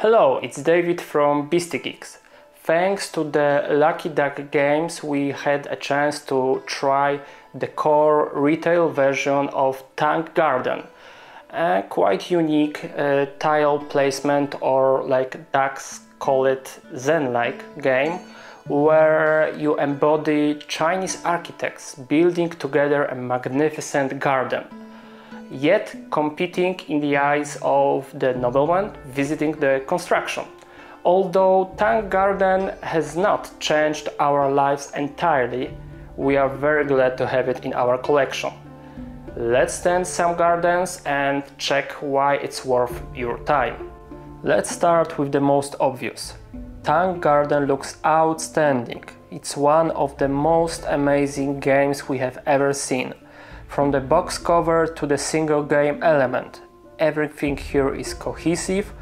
Hello, it's David from Beastie Geeks. Thanks to the Lucky Duck games, we had a chance to try the core retail version of Tang Garden. A quite unique uh, tile placement or like ducks call it Zen-like game where you embody Chinese architects building together a magnificent garden yet competing in the eyes of the nobleman visiting the construction. Although Tang Garden has not changed our lives entirely, we are very glad to have it in our collection. Let's stand some gardens and check why it's worth your time. Let's start with the most obvious. Tang Garden looks outstanding. It's one of the most amazing games we have ever seen. From the box cover to the single game element, everything here is cohesive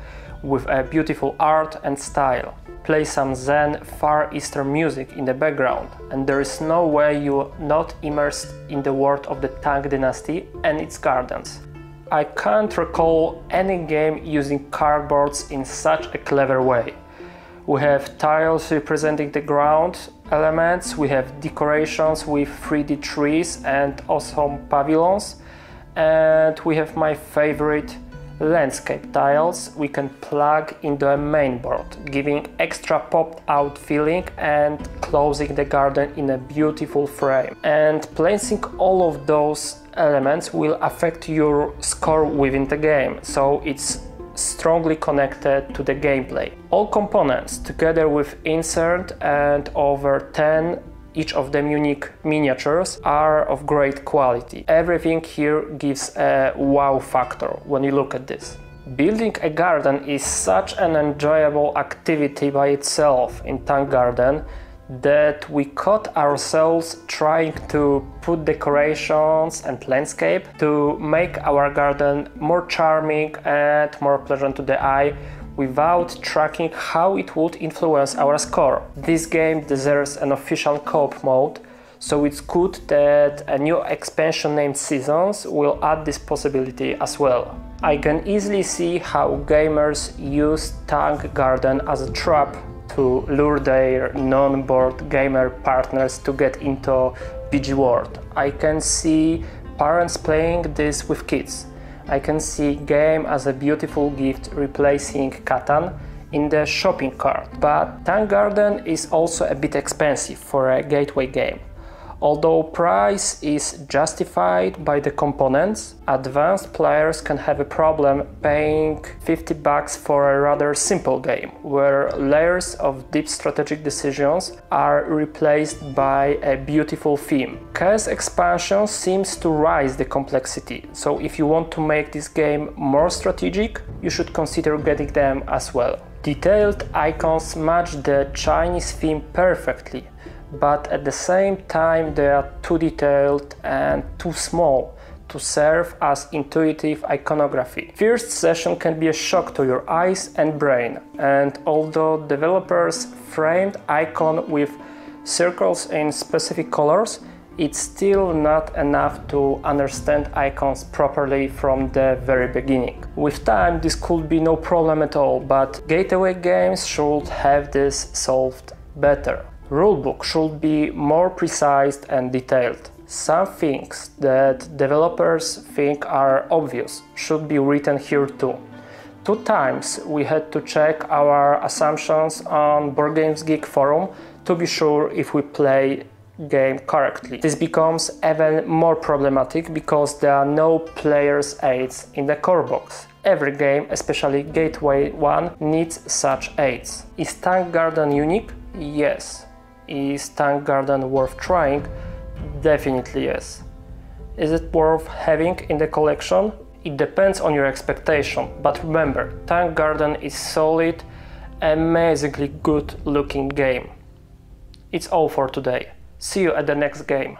with a beautiful art and style. Play some Zen Far Eastern music in the background and there is no way you're not immersed in the world of the Tang dynasty and its gardens. I can't recall any game using cardboards in such a clever way. We have tiles representing the ground elements, we have decorations with 3D trees and awesome pavilions, and we have my favorite landscape tiles we can plug into a main board, giving extra popped out feeling and closing the garden in a beautiful frame. And placing all of those elements will affect your score within the game, so it's strongly connected to the gameplay. All components, together with insert and over 10 each of them unique miniatures are of great quality. Everything here gives a wow factor when you look at this. Building a garden is such an enjoyable activity by itself in Tang Garden that we caught ourselves trying to put decorations and landscape to make our garden more charming and more pleasant to the eye without tracking how it would influence our score. This game deserves an official co-op mode, so it's good that a new expansion named Seasons will add this possibility as well. I can easily see how gamers use Tang Garden as a trap to lure their non-board gamer partners to get into BG World. I can see parents playing this with kids. I can see game as a beautiful gift replacing Catan in the shopping cart. But Tang Garden is also a bit expensive for a gateway game. Although price is justified by the components, advanced players can have a problem paying 50 bucks for a rather simple game, where layers of deep strategic decisions are replaced by a beautiful theme. Chaos expansion seems to rise the complexity, so if you want to make this game more strategic, you should consider getting them as well. Detailed icons match the Chinese theme perfectly, but at the same time they are too detailed and too small to serve as intuitive iconography. First session can be a shock to your eyes and brain, and although developers framed icon with circles in specific colors, it's still not enough to understand icons properly from the very beginning. With time this could be no problem at all, but gateway games should have this solved better. Rulebook should be more precise and detailed. Some things that developers think are obvious should be written here too. Two times we had to check our assumptions on Board Games Geek forum to be sure if we play game correctly. This becomes even more problematic because there are no player's aids in the core box. Every game, especially Gateway 1, needs such aids. Is Tang Garden unique? Yes. Is Tang Garden worth trying? Definitely yes. Is it worth having in the collection? It depends on your expectation, but remember, Tang Garden is solid, amazingly good looking game. It's all for today. See you at the next game.